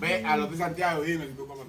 Ve a los de Santiago, dime si tú comes.